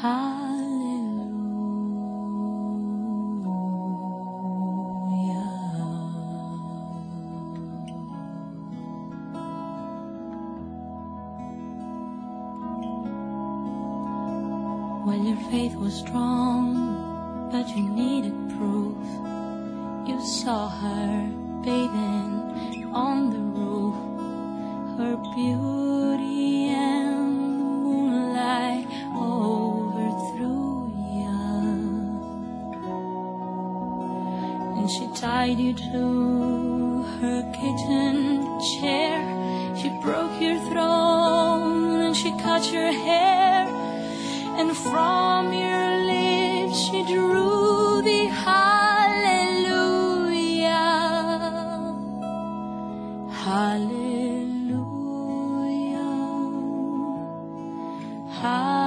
Well, your faith was strong, but you needed proof. You saw her bathing on the roof, her beauty you to her kitchen chair. She broke your throne and she cut your hair. And from your lips she drew the hallelujah. Hallelujah. Hallelujah.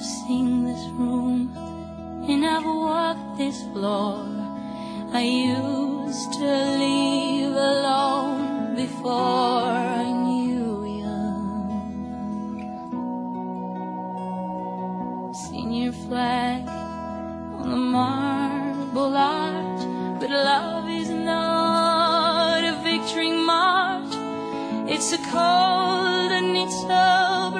I've seen this room and I've walked this floor. I used to leave alone before I knew you. Seen your flag on the marble arch, but love is not a victory march. It's a cold and it's a